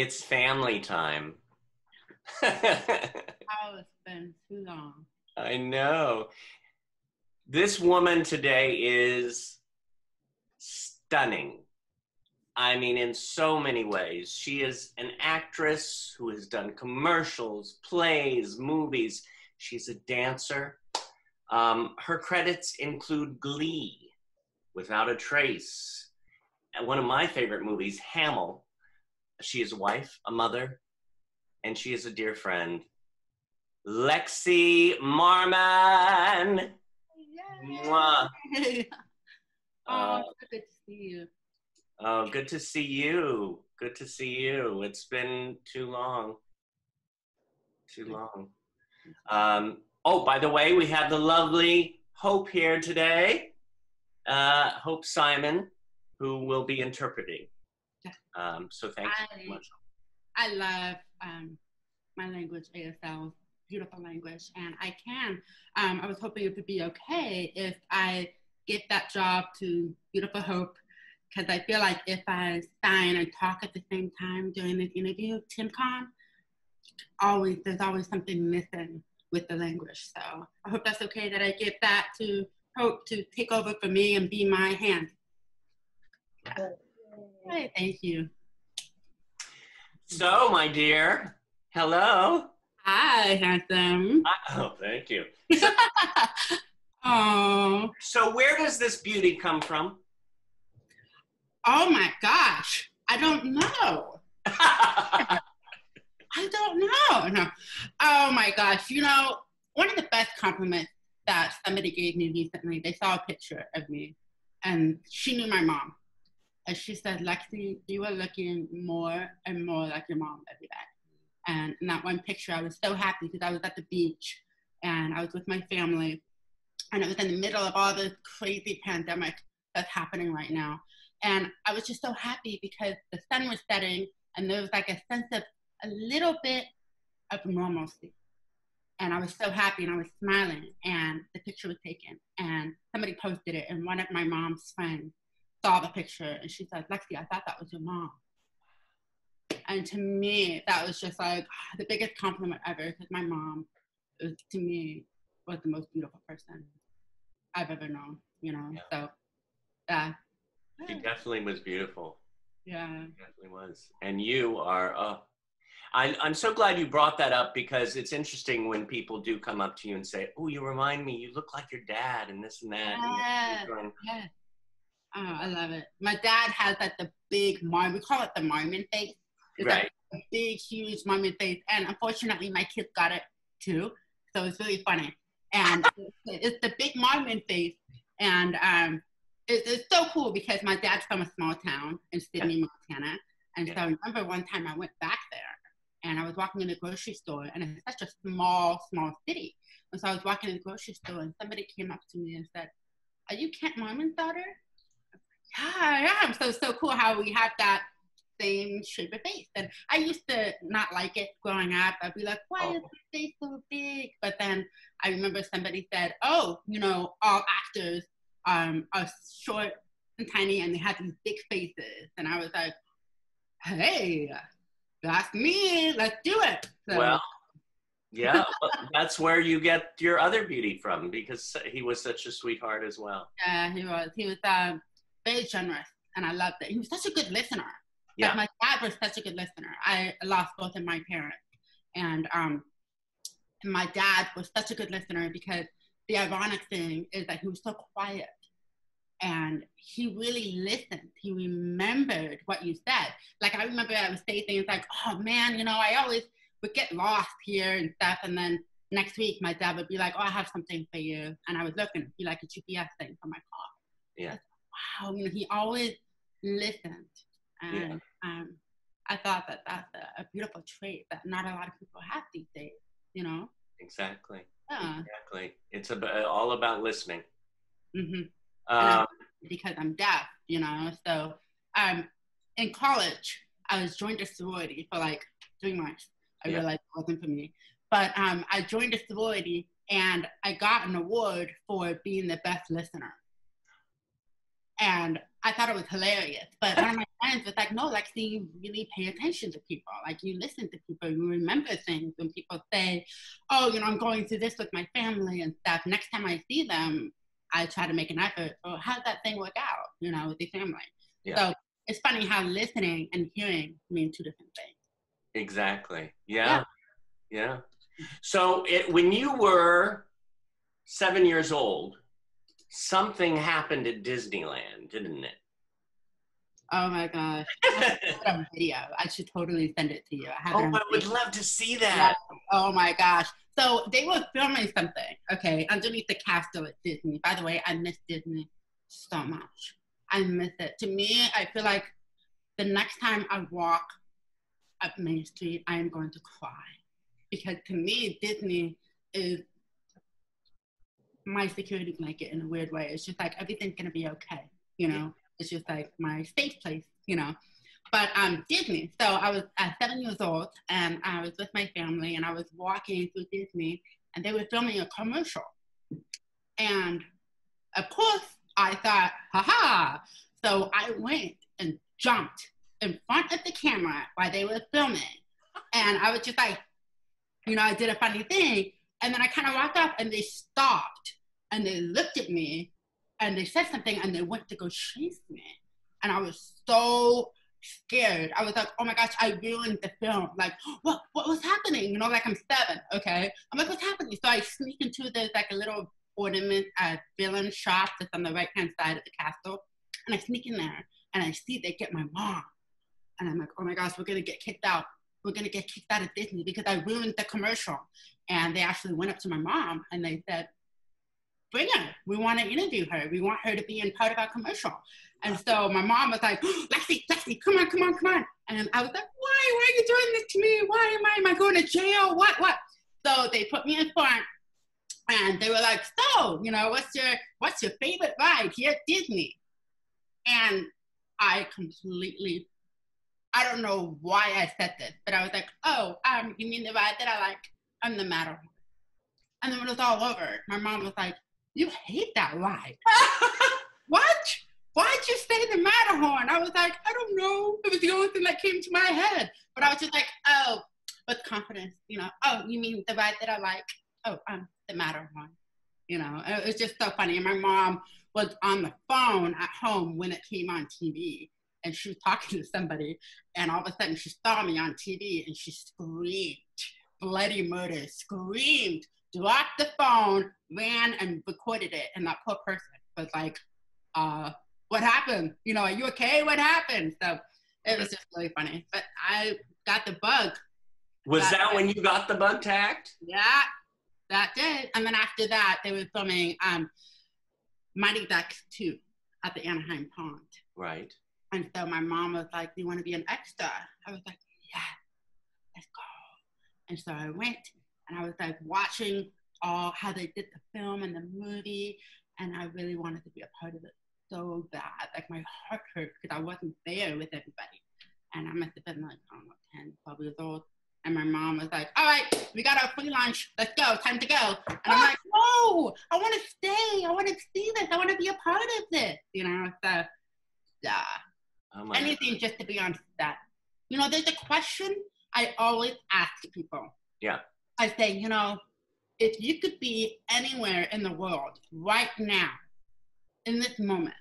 It's family time. How it's been too long. I know. This woman today is stunning. I mean, in so many ways. She is an actress who has done commercials, plays, movies. She's a dancer. Um, her credits include Glee, Without a Trace, and one of my favorite movies, Hamill. She is a wife, a mother, and she is a dear friend. Lexi Marman. Mwah. oh, Uh, good to see you. Oh, good to see you. Good to see you. It's been too long. Too long. Um, oh, by the way, we have the lovely Hope here today. Uh, Hope Simon, who will be interpreting. Yeah. Um, so thank you so I- much. I love um, my language, ASL, beautiful language, and I can. Um, I was hoping it would be okay if I give that job to Beautiful Hope, because I feel like if I sign and talk at the same time during this interview, TimCon, always there's always something missing with the language. So I hope that's okay that I give that to Hope to take over for me and be my hand. Hey, thank you. So, my dear, hello. Hi, handsome. Oh, thank you. oh, So, where does this beauty come from? oh my gosh. I don't know. I don't know. No. Oh my gosh. You know, one of the best compliments that somebody gave me recently, they saw a picture of me and she knew my mom. And she said, Lexi, you are looking more and more like your mom every day. And in that one picture, I was so happy because I was at the beach and I was with my family. And it was in the middle of all this crazy pandemic that's happening right now. And I was just so happy because the sun was setting and there was like a sense of a little bit of normalcy. And I was so happy and I was smiling and the picture was taken and somebody posted it and one of my mom's friends saw the picture and she said, Lexi, I thought that was your mom. And to me, that was just like the biggest compliment ever because my mom, was, to me, was the most beautiful person I've ever known, you know? Yeah. So, yeah. She definitely was beautiful. Yeah. definitely was. And you are, uh, I, I'm so glad you brought that up because it's interesting when people do come up to you and say, Oh, you remind me, you look like your dad and this and that. Yeah. And Yeah. Oh, I love it. My dad has like the big Marman, we call it the Marman face. It's like right. a big, huge Marman face. And unfortunately, my kids got it too. So it's really funny. And it's, the big Marman face. And um, it, it's so cool because my dad's from a small town in Sidney, Montana. And so I remember one time I went back there and I was walking in the grocery store and it's such a small, small city. And so I was walking in the grocery store and somebody came up to me and said, Are you Kent Marman's daughter? Yeah, I am. So so cool how we have that same shape of face. And I used to not like it growing up. I'd be like, why is Oh. my face so big? But then I remember somebody said, oh, you know, all actors um, are short and tiny and they have these big faces. And I was like, hey, that's me. Let's do it. So, Well, yeah, but that's where you get your other beauty from because he was such a sweetheart as well. yeah, he was. He was um, very generous. And I loved it. He was such a good listener. Yeah. But my dad was such a good listener. I lost both of my parents. And um, my dad was such a good listener because the ironic thing is that he was so quiet. And he really listened. He remembered what you said. Like I remember I would say things like, oh man, you know, I always would get lost here and stuff. And then next week my dad would be like, oh, I have something for you. And I would look and be like a GPS thing for my car. Yeah. Wow, you know, he always listened. And um, I thought that that's a, a beautiful trait that not a lot of people have these days, you know? Exactly. Yeah. Exactly. It's about, all about listening. hmm Um, because I'm deaf, you know? So um, in college, I was joined a sorority for like three months. I Yeah. realized it wasn't for me. But um, I joined a sorority and I got an award for being the best listener. And I thought it was hilarious. But one of my friends was like, no, like, see, you really pay attention to people. Like, you listen to people, you remember things. When people say, oh, you know, I'm going through this with my family and stuff, next time I see them, I try to make an effort. Or oh, how'd that thing work out, you know, with the family? Yeah. So it's funny how listening and hearing mean two different things. Exactly. Yeah. Yeah. yeah. So it, when you were seven years old, something happened at Disneyland, didn't it? Oh my gosh. I video. I should totally send it to you. I oh, I would love to see that. Yeah. Oh my gosh. So they were filming something, okay, underneath the castle at Disney. By the way, I miss Disney so much. I miss it. To me, I feel like the next time I walk up Main Street, I am going to cry. Because to me, Disney is my security blanket in a weird way. It's just like everything's gonna be okay, you know. It's just like my safe place, you know. But um, Disney. So I was uh, seven years old, and I was with my family, and I was walking through Disney, and they were filming a commercial. And of course, I thought, haha. So I went and jumped in front of the camera while they were filming. And I was just like, you know, I did a funny thing. And then I kind of walked up and they stopped and they looked at me and they said something and they went to go chase me. And I was so scared. I was like, oh my gosh, I ruined the film. Like, what what was happening? You know, like I'm seven, okay? I'm like, what's happening? So I sneak into this like a little ornament uh, villain shop that's on the right hand side of the castle. And I sneak in there and I see they get my mom. And I'm like, oh my gosh, we're gonna get kicked out. We're gonna get kicked out of Disney because I ruined the commercial. And they actually went up to my mom and they said, bring her. We want to interview her. We want her to be in part of our commercial. And so my mom was like, oh, Lexi, Lexi, come on, come on, come on. And I was like, why? Why are you doing this to me? Why am I? Am I going to jail? What? What? So they put me in front, and they were like, so, you know, what's your what's your favorite ride here at Disney? And I completely, I don't know why I said this, but I was like, oh, um, you mean the ride that I like? I'm the Matterhorn. And then when it was all over, my mom was like, you hate that ride. what? Why'd you say the Matterhorn? I was like, I don't know. It was the only thing that came to my head. But I was just like, oh, with confidence, you know, oh, you mean the ride that I like? Oh, um, the Matterhorn. You know, it was just so funny. And my mom was on the phone at home when it came on TV. And she was talking to somebody, and all of a sudden she saw me on TV and she screamed, bloody murder, screamed, dropped the phone, ran and recorded it. And that poor person was like, uh, what happened? You know, are you okay? What happened? So it was just really funny. But I got the bug. Was that, when you got the bug tagged? Yeah, that did. And then after that, they were filming um, Mighty Ducks 2 at the Anaheim Pond. Right. And so my mom was like, Do you want to be an extra? I was like, Yeah, let's go. And so I went and I was like watching all how they did the film and the movie, and I really wanted to be a part of it so bad. Like my heart hurt because I wasn't there with everybody. And I must have been like, I don't know, 10, 12 years old. And my mom was like, all right, we got our free lunch. Let's go. Time to go. And I'm like, no, I want to stay. I want to see this. I want to be a part of this. You know, so yeah. Oh Anything God. just to be on set. You know, there's a question I always ask people. Yeah. I say, you know, if you could be anywhere in the world right now, in this moment,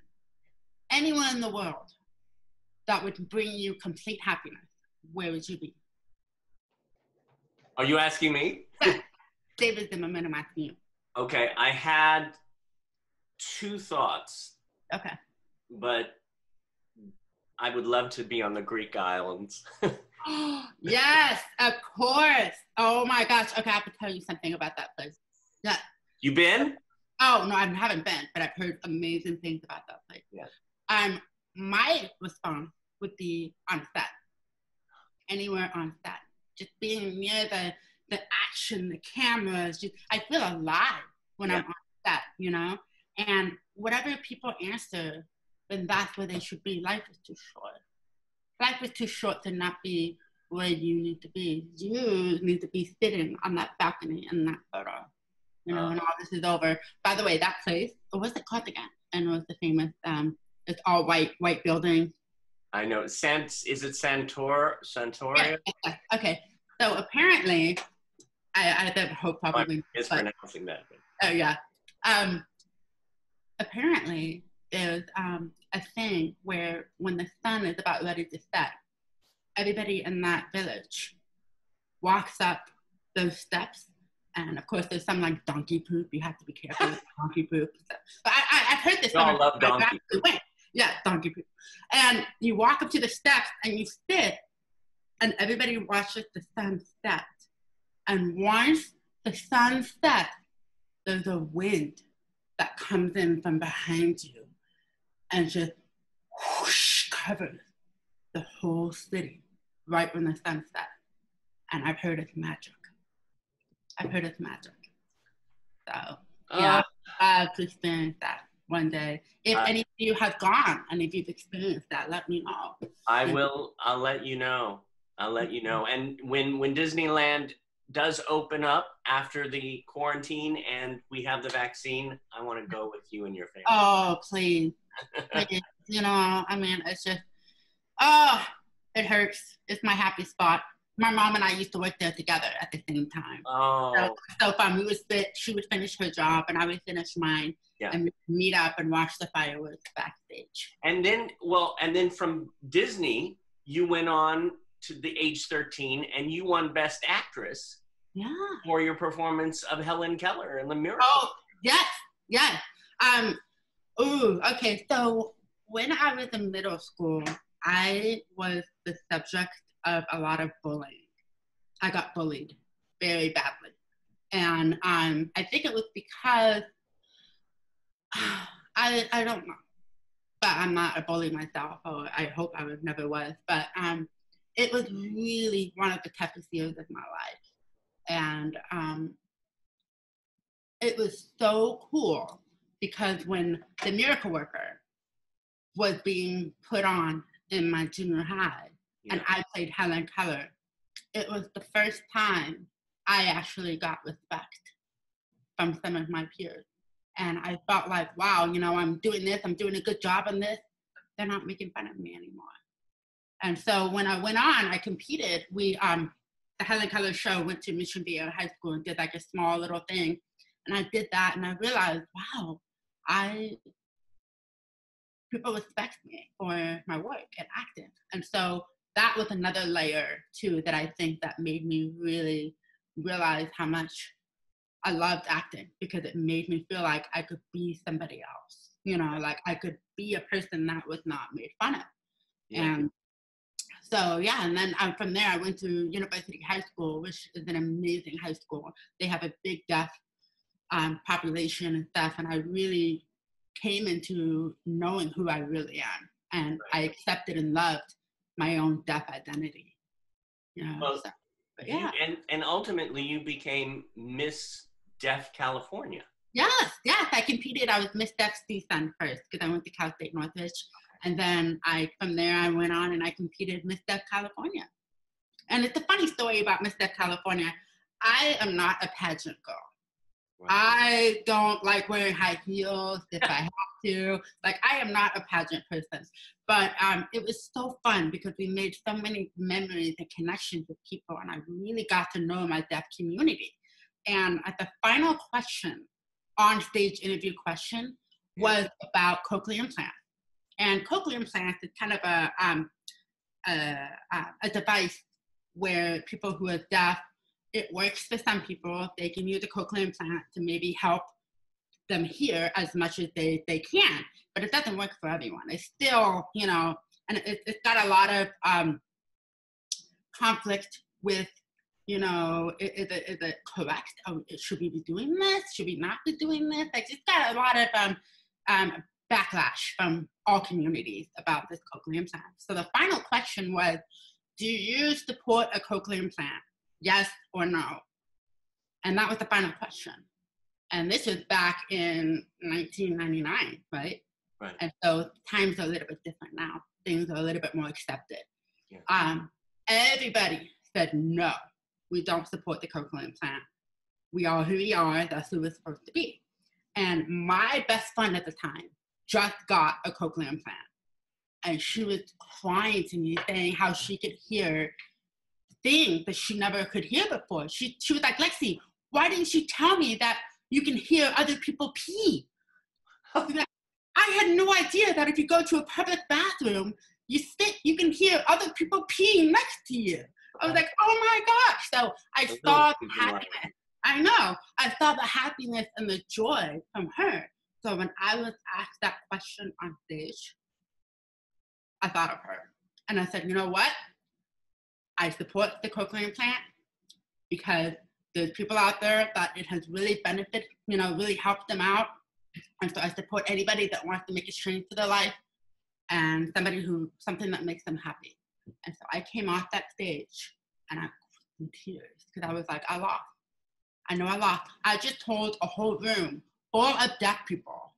anywhere in the world that would bring you complete happiness, where would you be? Are you asking me? David Zimmerman, I'm asking you. Okay, I had two thoughts. Okay. But I would love to be on the Greek islands. yes, of course. Oh my gosh. Okay, I have to tell you something about that place. Yeah. You been? Oh no, I haven't been, but I've heard amazing things about that place. Yeah. Um, my response would be on set. Anywhere on set. Just being near the the action, the cameras, just I feel alive when yeah. I'm on set, you know? And whatever people answer, then that's where they should be. Life is too short life is too short to not be where you need to be. You need to be sitting on that balcony in that photo. You know, uh, when all this is over. By the way, that place, was it called again? And it was the famous um, It's all white, white building. I know. Sant is it Santor Santoria? Yeah, okay. So apparently, I, I hope probably mispronouncing that. Oh yeah. Um, apparently, there's um, a thing where when the sun is about ready to set, everybody in that village walks up those steps. And of course, there's some like donkey poop. You have to be careful with donkey poop. But I, I, have heard this. We all love donkey poop. Yeah, donkey poop. And you walk up to the steps and you sit, and everybody watches the sun set. And once the sun sets, there's a wind that comes in from behind you and just whoosh, covers the whole city right when the sun sets. And I've heard it's magic. I've heard it's magic. So, yeah, uh, I've experienced that one day. If uh, any of you have gone and if you've experienced that, let me know. I will. I'll let you know. I'll let you know. And when when Disneyland does open up after the quarantine and we have the vaccine, I want to go with you and your family. Oh, please. you know, I mean, it's just, oh, it hurts. It's my happy spot. My mom and I used to work there together at the same time. Oh. So, so fun. We would she would finish her job and I would finish mine. Yeah. And meet up and watch the fireworks backstage. And then, well, and then from Disney, you went on to the age 13 and you won Best Actress. Yeah. For your performance of Helen Keller in The Miracle. Oh, yes, yes. Um, ooh, okay. So when I was in middle school, I was the subject of a lot of bullying. I got bullied very badly. And um, I think it was because I, I don't know, but I'm not a bully myself, or I hope I was, never was. But um, it was really one of the toughest years of my life. And um, it was so cool because when the miracle worker was being put on in my junior high yeah. and I played Helen Keller, it was the first time I actually got respect from some of my peers. And I felt like, wow, you know, I'm doing this, I'm doing a good job on this. They're not making fun of me anymore. And so when I went on, I competed. We, um, the Helen Keller show, went to Mission Viejo High School and did like a small little thing. And I did that and I realized, wow, I, people respect me for my work and acting. And so that was another layer too that I think that made me really realize how much I loved acting because it made me feel like I could be somebody else. You know, like I could be a person that was not made fun of. Yeah. And so yeah, and then um, from there I went to University High School, which is an amazing high school. They have a big deaf um, population and stuff, and I really came into knowing who I really am, and right. I accepted and loved my own deaf identity. Yeah. Well, so, yeah. You, and and ultimately you became Miss Deaf California. Yes, yes. I competed. I was Miss Deaf CSUN first because I went to Cal State Northridge. And then I, from there, I went on and I competed Miss Deaf California. And it's a funny story about Miss Deaf California. I am not a pageant girl. Wow. I don't like wearing high heels if I have to. Like I am not a pageant person. But um, it was so fun because we made so many memories and connections with people, and I really got to know my deaf community. And at the final question, on stage interview question, was about cochlear implants. And cochlear implants is kind of a, um, a, a device where people who are deaf, it works for some people. They can use a cochlear implant to maybe help them hear as much as they, they can, but it doesn't work for everyone. It's still, you know, and it, has got a lot of um, conflict with, you know, is, is, it, is it correct? Oh, should we be doing this? Should we not be doing this? Like, it's got a lot of um, um, backlash from all communities about this cochlear implant. So the final question was, do you support a cochlear implant? Yes or no? And that was the final question. And this was back in 1999, right? Right. And so times are a little bit different now. Things are a little bit more accepted. Yeah. Um, everybody said no, we don't support the cochlear implant. We are who we are. That's who we're supposed to be. And my best friend at the time just got a cochlear implant. And she was crying to me, saying how she could hear things that she never could hear before. She, she was like, Lexi, why didn't you tell me that you can hear other people pee? I had no idea that if you go to a public bathroom, you sit, you can hear other people peeing next to you. I was like, oh my gosh. So I saw the happiness. I know. I saw the happiness and the joy from her. So when I was asked that question on stage, I thought of her. And I said, you know what? I support the cochlear implant because there's people out there that it has really benefited, you know, really helped them out. And so I support anybody that wants to make a change to their life and somebody who, something that makes them happy. And so I came off that stage and I in tears because I was like, I lost. I know I lost. I just told a whole room full of deaf people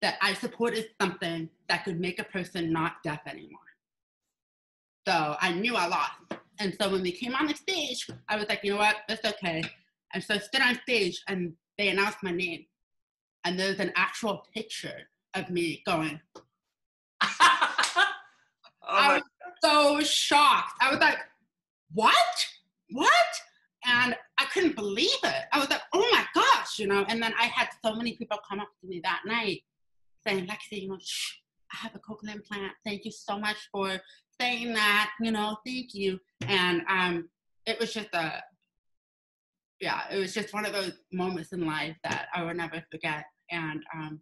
that I supported something that could make a person not deaf anymore. So I knew I lost. And so when we came on the stage, I was like, you know what, it's okay. And so I stood on stage and they announced my name. And there's an actual picture of me going. oh I was so shocked. I was like, what? What? And I couldn't believe it. I was like, oh my gosh, you know. And then I had so many people come up to me that night saying, Lexi, you know, shh, I have a cochlear implant. Thank you so much for saying that, you know, thank you. And um, it was just a, yeah, it was just one of those moments in life that I will never forget. And um,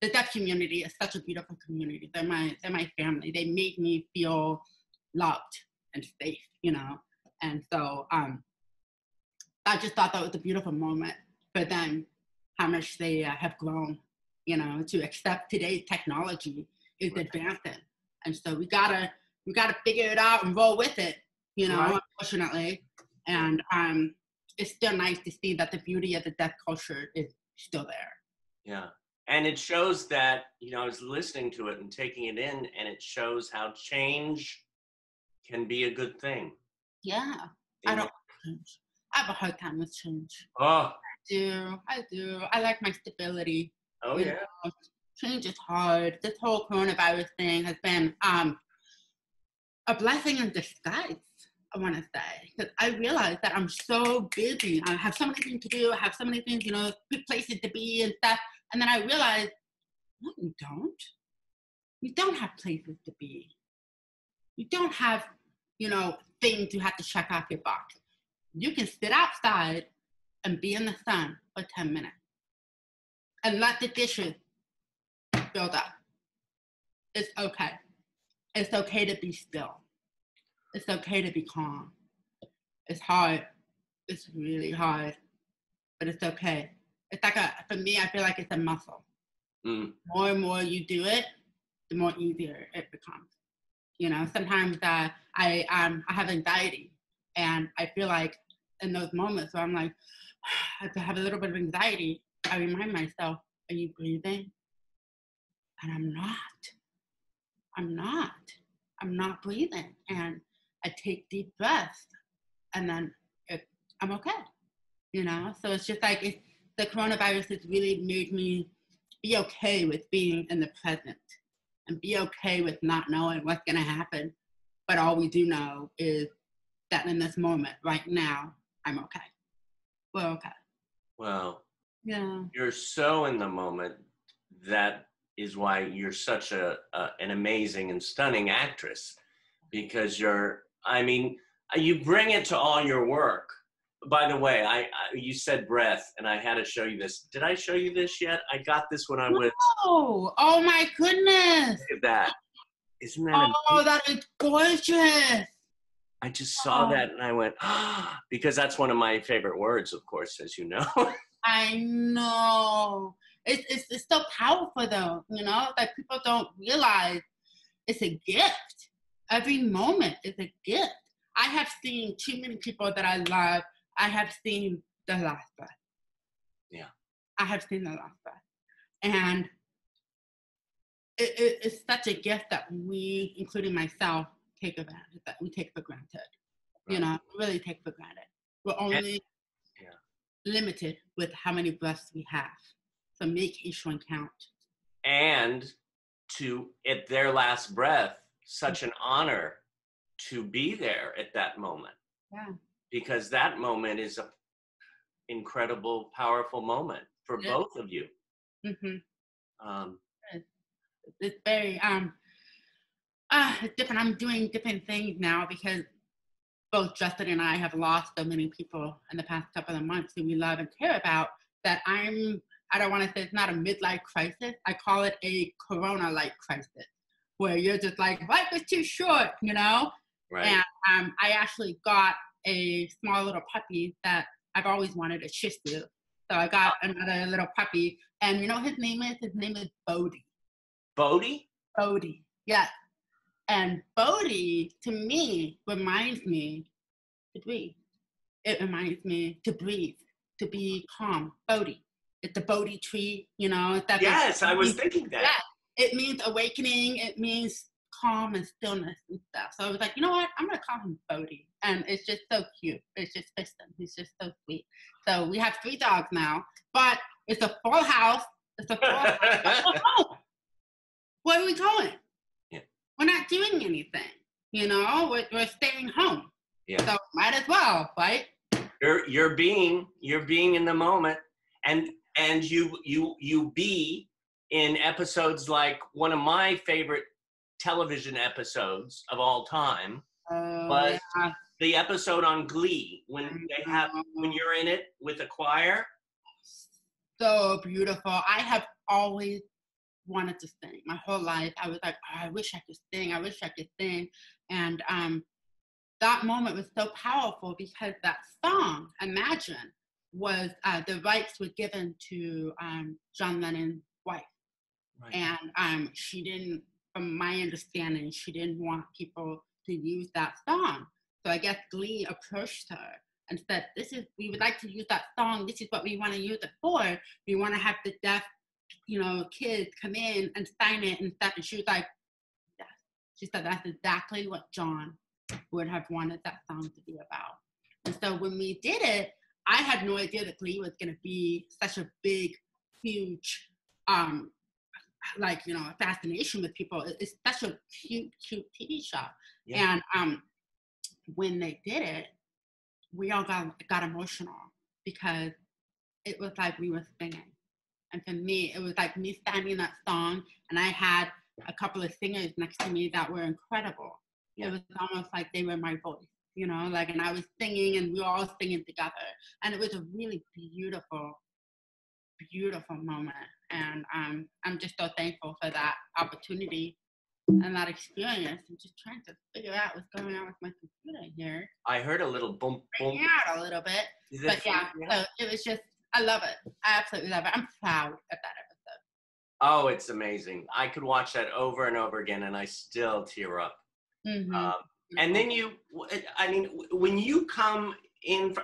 the deaf community is such a beautiful community. They're my, they're my family. They make me feel loved and safe, you know. And so um, I just thought that was a beautiful moment for them, how much they uh, have grown, you know, to accept today's technology is right. advancing. And so we gotta we gotta figure it out and roll with it, you know, right. unfortunately. And um, it's still nice to see that the beauty of the deaf culture is still there. Yeah. And it shows that, you know, I was listening to it and taking it in, and it shows how change can be a good thing. Yeah. I don't change. I have a hard time with change. Oh. I do. I do. I like my stability. Oh yeah. Know? Change is hard. This whole coronavirus thing has been um, a blessing in disguise. I want to say because I realize that I'm so busy. I have so many things to do. I have so many things, you know, places to be and stuff. And then I realize, no, you don't. You don't have places to be. You don't have, you know, things you have to check off your box. You can sit outside and be in the sun for 10 minutes and let the dishes build up. It's okay. It's okay to be still. It's okay to be calm. It's hard. It's really hard, but it's okay. It's like a, for me, I feel like it's a muscle. Mm. More and more you do it, the more easier it becomes. You know, sometimes uh, I um, I have anxiety, and I feel like in those moments where I'm like, I have a little bit of anxiety, I remind myself, are you breathing? And I'm not. I'm not. I'm not breathing. And I take deep breaths, and then it, I'm okay. You know, so it's just like it, the coronavirus has really made me be okay with being in the present and be okay with not knowing what's going to happen. But all we do know is that in this moment, right now, I'm okay. We're okay. Well, yeah. You're so in the moment that is why you're such a, a an amazing and stunning actress because you're I mean, you bring it to all your work by the way, I, I, you said breath, and I had to show you this. Did I show you this yet? I got this when I was. Oh, oh my goodness! Look at that! Isn't that? Oh, amazing? that is gorgeous. I just saw oh. that and I went, ah, because that's one of my favorite words, of course, as you know. I know. It's, it's, it's so powerful, though, you know, that people don't realize it's a gift. Every moment is a gift. I have seen too many people that I love I have seen the last breath. Yeah. I have seen the last breath. And it, it, it's such a gift that we, including myself, take advantage that we take for granted. Right. You know, really take for granted. We're only yeah. limited with how many breaths we have. So make each one count. and to at their last breath, such an honor to be there at that moment. Yeah. Because that moment is a incredible, powerful moment for Yeah. both of you. hmm Um, It's very um uh it's different. I'm doing different things now because both Justin and I have lost so many people in the past couple of months who we love and care about that I'm I don't want to say it's not a midlife crisis. I call it a corona like crisis. Where you're just like, life is too short, you know? right. And um, I actually got a small little puppy that I've always wanted a Shih Tzu. So I got another little puppy, and you know what his name is? His name is Bodhi. Bodhi? Bodhi, yes. And Bodhi, to me, reminds me to breathe. It reminds me to breathe, to be calm. Bodhi. It's the Bodhi tree, you know. That Yes, I was thinking that. Yeah. It means awakening. It means calm and stillness and stuff. So I was like, you know what? I'm gonna call him Bodhi, and it's just so cute. It's just Kristen. He's just so sweet. So we have three dogs now, but it's a full house. It's a full house. Where are we going? Yeah. We're not doing anything. You know, we're, we're staying home. Yeah. So might as well, right? you're you're being you're being in the moment and and you you you be in episodes like one of my favorite television episodes of all time Uh, Was- yeah. the episode on glee when they have when you're in it with a choir so beautiful. I have always wanted to sing my whole life. I was like, oh, I wish I could sing. I wish I could sing. And um, that moment was so powerful because that song, Imagine, was uh, the rights were given to um, John Lennon's. Right. And um, she didn't, from my understanding, she didn't want people to use that song. So I guess Glee approached her and said, "This is we would like to use that song. This is what we want to use it for. We want to have the deaf, you know, kids come in and sign it and stuff." And she was like, "Yes." She said that's exactly what John would have wanted that song to be about. And so when we did it, I had no idea that Glee was going to be such a big, huge, um, like you know, a fascination with people. It- It's such a cute, cute TV show. Yeah. And um, when they did it, we all got got emotional because it was like we were singing. And for me, it was like me singing that song, and I had a couple of singers next to me that were incredible. Yeah. It was almost like they were my voice, you know, like, and I was singing, and we were all singing together, and it was a really beautiful, beautiful moment. And um, I'm just so thankful for that opportunity and that experience. I'm just trying to figure out what's going on with my computer here. I heard a little boom boom. Out a little bit. Is But yeah, so it was just, I love it. I absolutely love it. I'm proud of that episode. Oh, it's amazing. I could watch that over and over again and I still tear up. Mhm. Um, and then you, I mean, when you come in, for,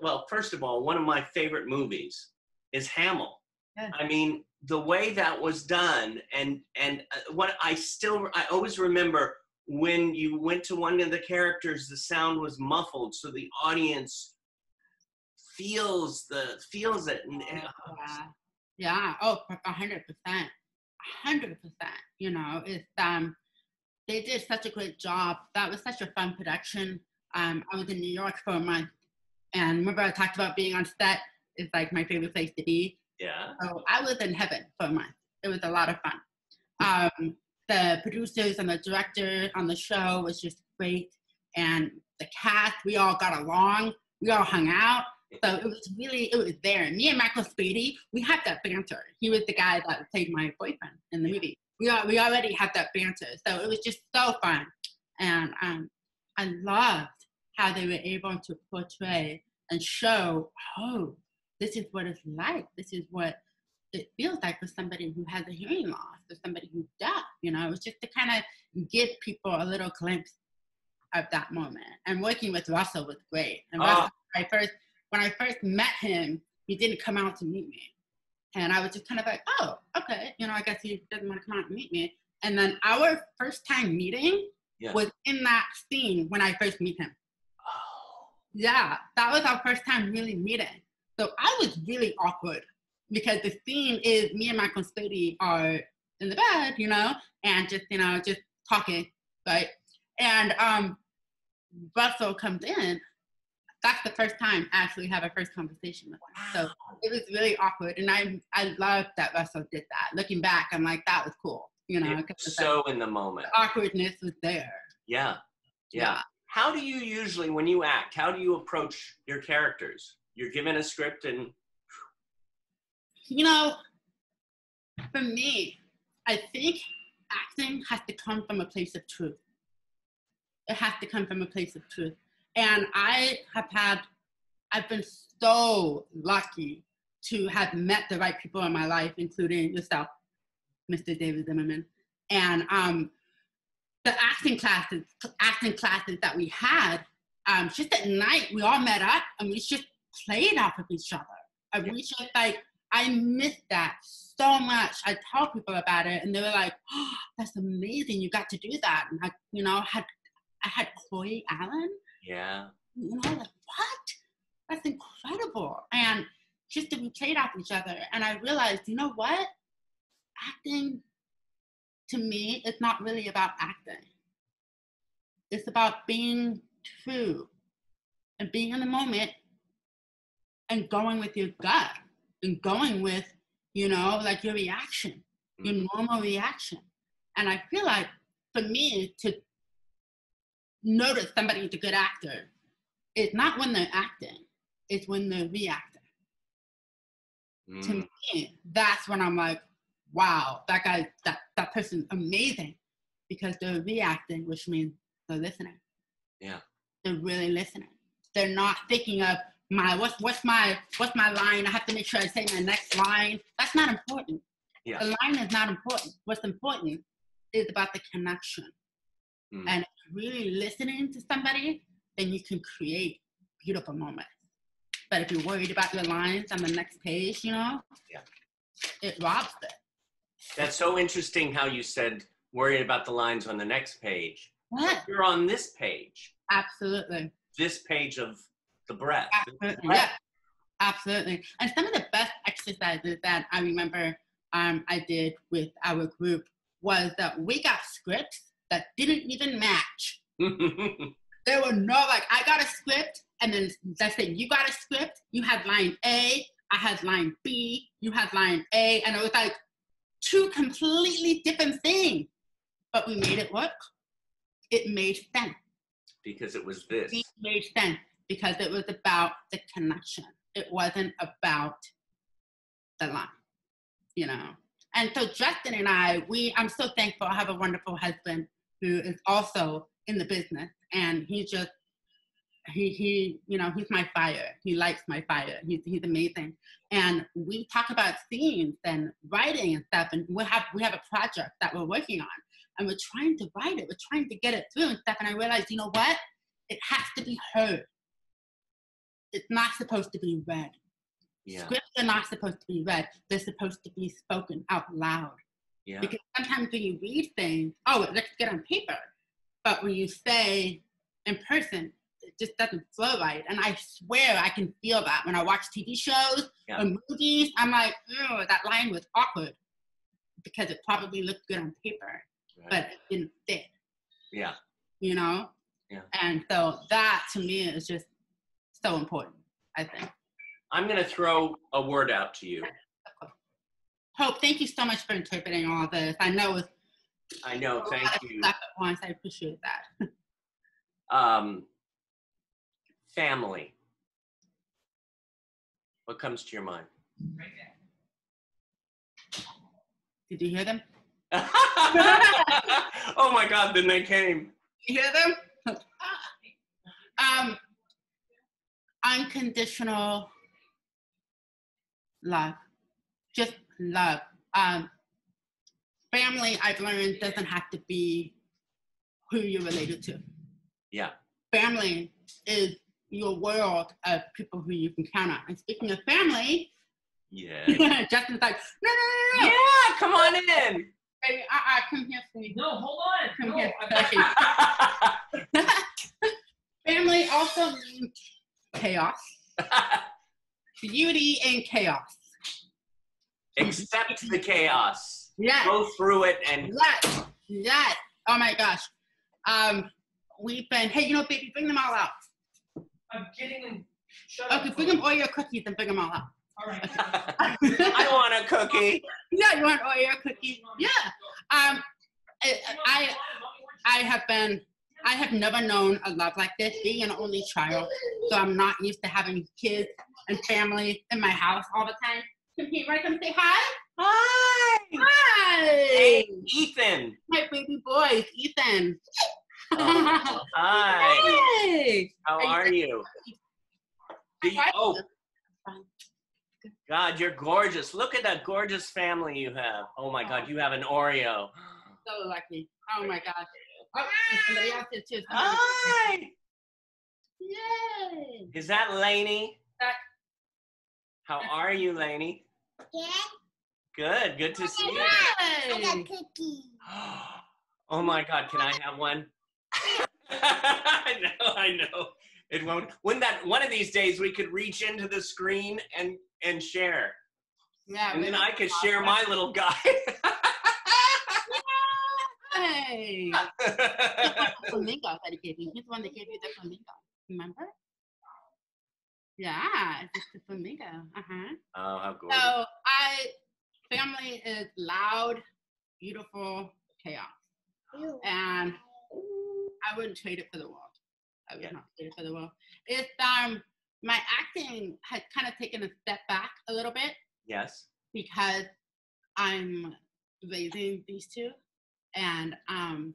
well, first of all, one of my favorite movies is Hamill. Yeah. I mean, the way that was done, and and uh, what I still, I always remember when you went to one of the characters, the sound was muffled, so the audience feels the feels it. And, and- yeah. yeah. Oh, a hundred percent. A hundred percent. You know, it's um they did such a great job. That was such a fun production. Um, I was in New York for a month and remember I talked about being on set is like my favorite place to be. Yeah. So I was in heaven for a month. It was a lot of fun. Um, the producers and the director on the show was just great, and the cast we all got along. We all hung out. So it was really it was there. Me and Michael Spady, we had that banter. He was the guy that played my boyfriend in the movie. We all, we already had that banter, so it was just so fun, and um, I loved how they were able to portray and show, oh, this is what it's like. This is what it feels like for somebody who has a hearing loss or somebody who's deaf. You know, it's just to kind of give people a little glimpse of that moment. And working with Russell was great. And Ah. Russell, when I first when I first met him, he didn't come out to meet me, and I was just kind of like, oh, okay, you know, I guess he doesn't want to come out and meet me. And then our first time meeting Yeah. was in that scene when I first meet him. Oh, Yeah, that was our first time really meeting. So I was really awkward because the scene is me and my Spady are in the bed, you know, and just you know just talking, right? And um, Russell comes in. That's the first time I actually have a first conversation with him. So it was really awkward, and I I loved that Russell did that. Looking back, I'm like that was cool, you know. so in the moment. the awkwardness was there. Yeah. Yeah. How do you usually, when you act, how do you approach your characters? You're given a script and You know, for me, I think acting has to come from a place of truth. It has to come from a place of truth. And I have had, I've been so lucky to have met the right people in my life, including yourself, Mr. David Zimmerman. And um, the acting classes, acting classes that we had, um, just at night, we all met up and we just played off of each other. And we just like, I miss that so much. I tell people about it, and they were like, "Oh, that's amazing! You got to do that." And I, you know, had I had Chloe Allen. yeah. You know, like what? That's incredible. And just that we played off each other, and I realized, you know what? Acting, to me, it's not really about acting. It's about being true and being in the moment and going with your gut and going with, you know, like your reaction, your Mhm. normal reaction. And I feel like for me to notice somebody's a good actor, it's not when they're acting, it's when they're reacting. To Mm. me, that's when I'm like, wow, that guy, that, that person's amazing because they're reacting, which means they're listening. Yeah. They're really listening. They're not thinking of my what's what's my what's my line? I have to make sure I say my next line. That's not important. Yeah. The line is not important. What's important is about the connection. Mm. And really listening to somebody, then you can create beautiful moments. But if you're worried about your lines on the next page, you know, Yeah. it robs it. That's so interesting how you said worried about the lines on the next page. What? You're on this page, Absolutely. this page of the breath. Absolutely. Yeah. Absolutely. And some of the best exercises that I remember um, I did with our group was that we got scripts that didn't even match. There were no like I got a script, and then that's it. You got a script. You had line A. I had line B. You had line A, and it was like two completely different things, but we made it work. It made sense. because it was this. It made sense because it was about the connection. It wasn't about the line, you know. And so Justin and I, we I'm so thankful. I have a wonderful husband who is also in the business, and he just he he you know he's my fire. He lights my fire. He's he's amazing. And we talk about scenes and writing and stuff, and we have we have a project that we're working on, and we're trying to write it. We're trying to get it through and stuff. And I realized, you know what? It has to be heard. It's not supposed to be read. Yeah. Scripts are not supposed to be read. They're supposed to be spoken out loud. Yeah. Because sometimes when you read things, oh, it looks good on paper. But when you say in person, it just doesn't flow right. And I swear I can feel that when I watch TV shows Yeah. or movies. I'm like, oh, that line was awkward because it probably looked good on paper, Right. but it didn't fit, yeah. you know? Yeah. And so that to me is just so important, I think. I'm going to throw a word out to you. Hope, thank you so much for interpreting all this. I know it's I know. Thank you. stuff at once. I appreciate that. Um, family. What comes to your mind? Did you hear them? oh my God! Then they came. You hear them? um, unconditional love, just love. Um, family, I've learned, doesn't have to be who you're related to. Yeah. Family is your world of people who you can count on. And speaking of family, Yeah. Justin's like, no, no, no, no. yeah. Come on in. Baby, uh-uh, come here, sweetie. No, hold on. Come No, here. Family also means chaos, beauty, and chaos. Accept the chaos. Yes. Go through it and Yes. Yes. Oh my gosh. Um, we've been. Hey, you know, baby, bring them all out. I'm getting in. Shut up. Okay, bring them Oreo cookies and bring them all out. All right. I want a cookie. yeah, you want Oreo cookies? Yeah. Um, I, I I have been. I have never known a love like this, being an only child. So I'm not used to having kids and family in my house all the time. Come here, right? Come say hi. Hi. Hi. Hey, Ethan. My baby boy, Ethan. Oh, Hi. hey. How are you? Do you- Oh, God, you're gorgeous. Look at that gorgeous family you have. Oh my oh. God, you have an Oreo. So lucky. Oh my gosh. Oh, and somebody else is too. Hi. Yay. Is that Lainey? How are you, Lainey? Yeah, Good. Good to see you. I got Yay. cookie. Oh my God, can I have one? I know, I know. It won't. When that one of these days we could reach into the screen and and share, Yeah. and then I could share my little guy. Hey. flamingo that he gave you. He's the one that gave you the flamingo. Remember? Yeah, it's just the flamingo. Uh-huh. oh, how So! I family is loud, beautiful chaos. And I wouldn't trade it for the world. I would Yeah. not trade it for the world. It's um my acting had kind of taken a step back a little bit Yes. because I'm raising these two, and um,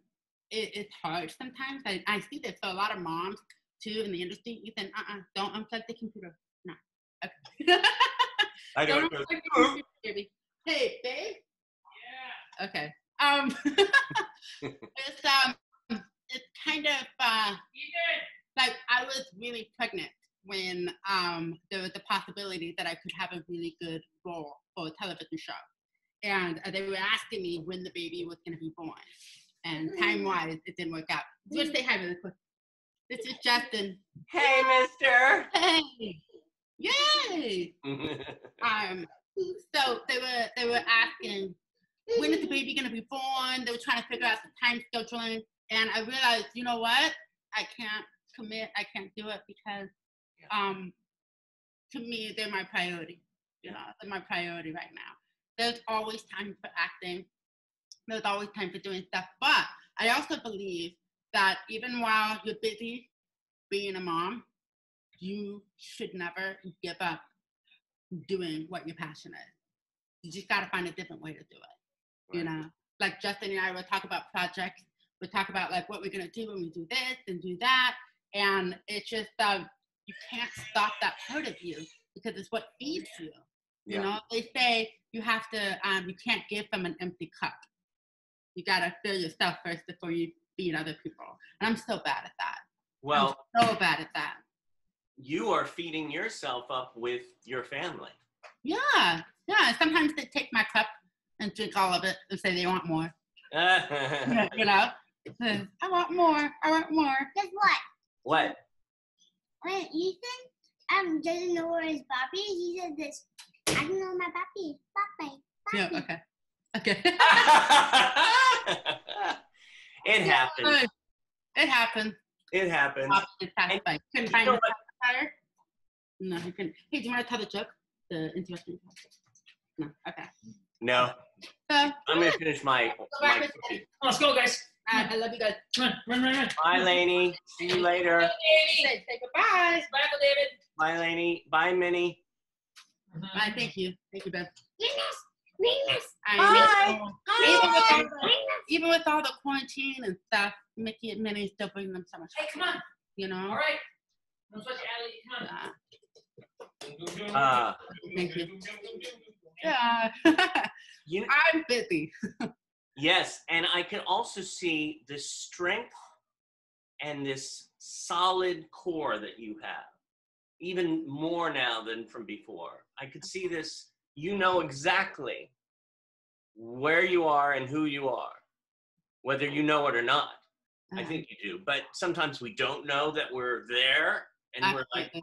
it, it's hard sometimes. I, I see this for a lot of moms too in the industry. Ethan, uh, uh don't unplug the computer. No. Okay. I don't don't. unplug the computer, baby. Hey, babe. Yeah. Okay. Um, it's um, it's kind of uh, Ethan. like I was really pregnant when um, there was a possibility that I could have a really good role for a television show. And uh, they were asking me when the baby was going to be born. And time wise, it didn't work out. Just say hi really quick. This is Justin. Hey, Mister. Hey! Yay! Um, so they were they were asking when is the baby gonna be born? They were trying to figure out the time scheduling, and I realized, you know what? I can't commit. I can't do it because, um, to me, they're my priority. You know, they're my priority right now. There's always time for acting. There's always time for doing stuff, but I also believe that even while you're busy being a mom, you should never give up doing what you're passionate. You just got to find a different way to do it. You know, like Justin and I will talk about projects. We talk about like what we're gonna do when we do this and do that, and it's just um, you can't stop that part of you because it's what feeds you. You Yeah. know, they say you have to, um, you can't give them an empty cup. You gotta fill yourself first before you feed other people. And I'm so bad at that. Well, I'm so bad at that. you are feeding yourself up with your family. Yeah, yeah. Sometimes they take my cup and drink all of it and say they want more. you know, I want more. I want more. Guess what? what? When Ethan um doesn't know where his puppy is, he said this. I don't know my puppy. Puppy. Yeah. puppy." Okay. Okay. it happens. It happened. It happens. Opposite passed by. Couldn't find know the pacifier. No, he couldn't. Hey, do you want to tell the joke? The interesting joke? No. Okay. No, So, I'm gonna finish my my cookie. Let's go, guys. uh, I love you guys. Come on, run, run, run. Bye, Lainey. See you later. Hey, Say, say goodbye. Bye, Uncle David. Bye, Lainey. Bye, Minnie. Bye. Thank you. Thank you, Beth. Ring us. Ring us. I Bye. Even with, all, even with all the quarantine and stuff, Mickey and Minnie still bring them so much. Hey, come on. You know. All right. Don't sweat your Adley. Come on. Uh, Uh, Thank you. yeah. you I'm busy. yes, and I can also see the strength and this solid core that you have, even more now than from before. I could see this. You know exactly where you are and who you are, whether you know it or not. I think you do, but sometimes we don't know that we're there, and we're like,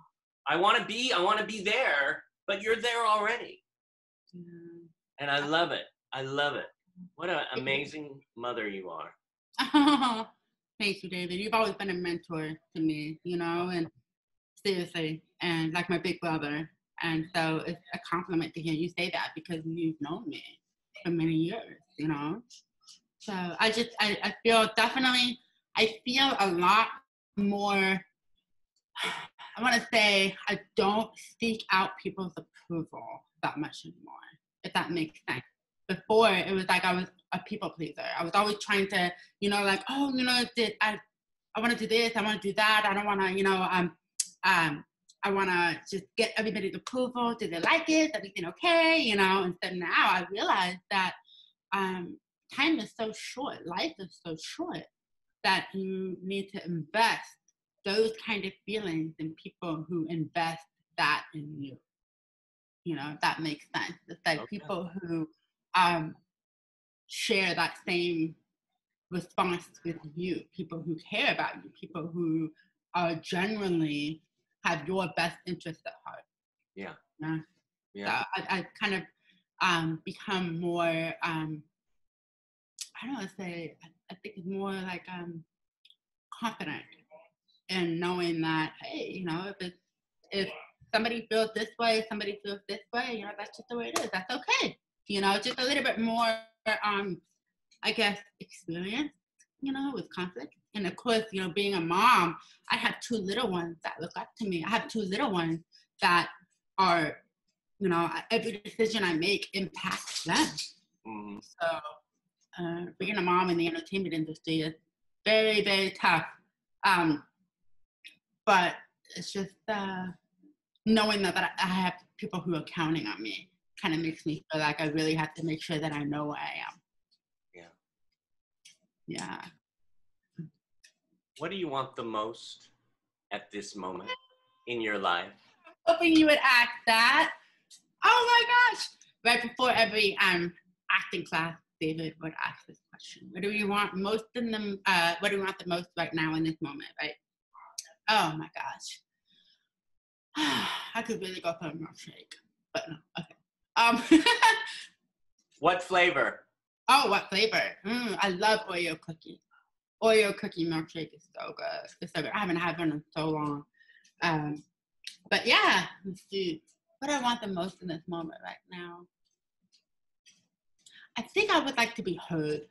I want to be, I want to be there, but you're there already. And I love it. I love it. What an amazing mother you are. Thank you, David. You've always been a mentor to me, you know, and seriously, and like my big brother. And so it's a compliment to hear you say that because you've known me for many years, you know. So I just I, I feel definitely I feel a lot more I want to say I don't seek out people's approval that much anymore, if that makes sense. Before it was like I was a people pleaser. I was always trying to, you know, like, oh, you know, did I I want to do this, I want to do that. I don't want to, you know, um, um, I want to just get everybody's approval. Do they like it? everything okay? You know. Instead, now I realize that um, time is so short. Life is so short that you need to invest those kind of feelings in people who invest that in you. You know, that makes sense. It's like Okay. people who um, share that same response with you, people who care about you, people who are genuinely have your best interest at heart. Yeah. Yeah. Yeah. So I, I kind of um, become more, um, I don't want to say, I, I think it's more like um, confident in knowing that, hey, you know, if it's, if somebody feels this way, somebody feels this way, you know, that's just the way it is. That's okay. You know, just a little bit more, um, I guess, experience, you know, with conflict. And of course, you know, being a mom, I have two little ones that look up to me. I have two little ones that are, you know, every decision I make impacts them. Mhm. So uh, being a mom in the entertainment industry is very, very tough. Um, but it's just uh, knowing that, that I have people who are counting on me kind of makes me feel like I really have to make sure that I know where I am. Yeah. Yeah. What do you want the most at this moment in your life? Hoping you would ask that. Oh my gosh! Right before every um acting class, David would ask this question: What do you want most in the uh, What do you want the most right now in this moment? Right? Oh my gosh! I could really go for a milkshake, but no. Okay. Um. What flavor? oh, what flavor? Mm, I love Oreo cookie. Oreo cookie milkshake is so good. It's so good. I haven't had one in so long. Um, but yeah, let's see. What I want the most in this moment right now. I think I would like to be heard.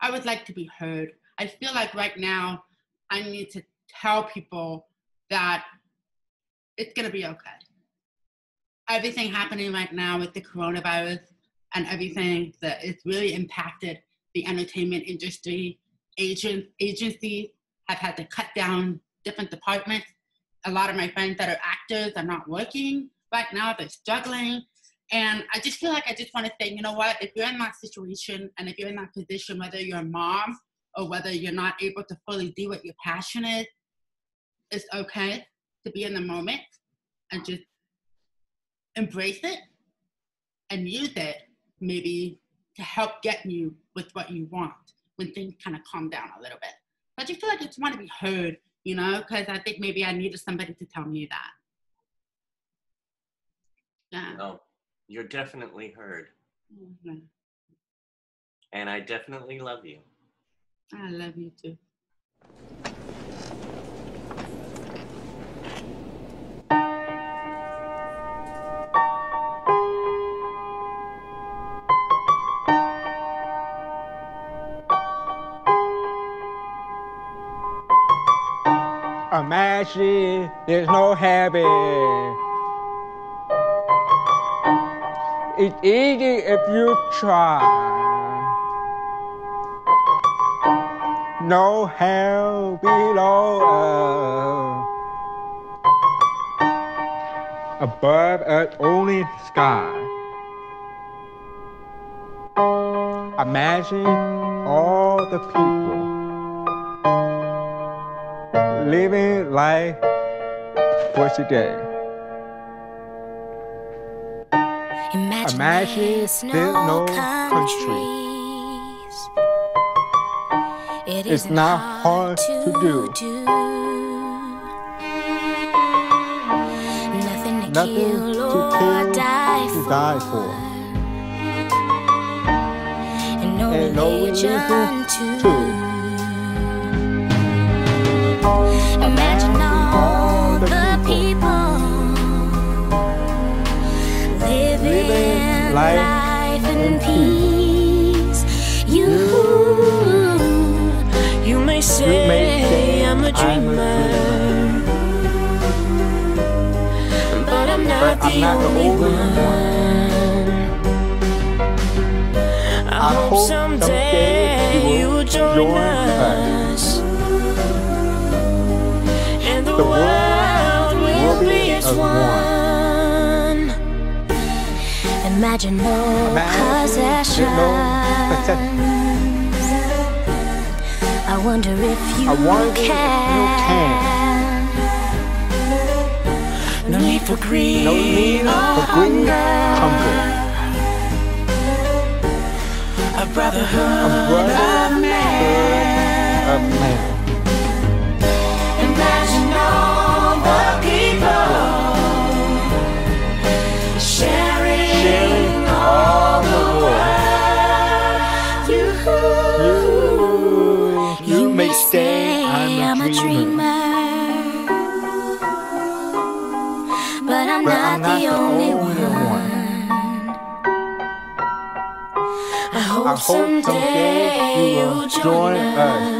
I would like to be heard. I feel like right now I need to tell people that it's gonna be okay. Everything happening right now with the coronavirus and everything that it's really impacted the entertainment industry. Agent agencies have had to cut down different departments. A lot of my friends that are actors are not working right now, they're struggling. And I just feel like I just want to say, you know what, if you're in that situation and if you're in that position, whether you're a mom or whether you're not able to fully do what your passion is, it's okay to be in the moment and just embrace it and use it maybe to help get you with what you want when things kind of calm down a little bit. But just feel like I just want to be heard, you know, because I think maybe I needed somebody to tell me that. Yeah. No, you're definitely heard. Mhm. And I definitely love you. I love you too. There's no heaven. It's easy if you try. No hell below us. Above us only sky. Imagine all the people living life for today. Imagine, Imagine there's no no country. It It's not hard to do. Nothing to Nothing kill to or kill, die to for. die for. no and no religion religion too. too. Imagine all the people living life, in peace. You, you may say, I'm a dreamer, but I'm not, the, only one. I, hope, someday, someday you will join, join us. The, world, will be as one. Imagine no possessions. I wonder if you I wonder if you can. No need for greed. No need or for greed, hunger. A brotherhood A brotherhood I hope, someday, someday you will join, join us.